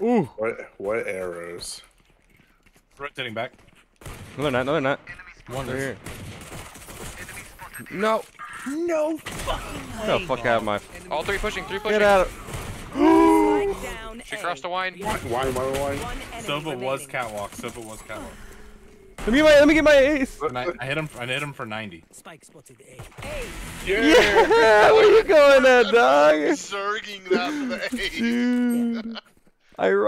Ooh. What what arrows? Rotating back. No, they're not. No, they're not. One They're here. No. No fucking way. Get the fuck out of my. All three pushing, three pushing. Get out. Spike down She A. crossed the wine. Why why why why? One enemy Sova was remaining. catwalk. Sova was catwalk. Let me my. Let me get my ace. And I, I hit him. I hit him for 90. Spike spotted A. Yeah. Yeah. Where you going at, dog? Zerging that for the A. I.